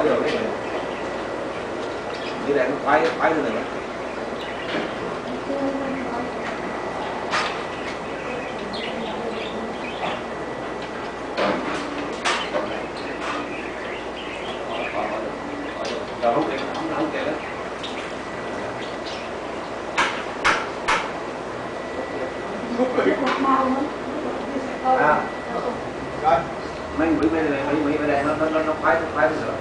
khỏi rồi cái này như đây nó khoái khoái cái này rồi không kịp không không kịp đó à mấy bữa mấy này mấy bữa bên đây nó nó nó khoái nó khoái nữa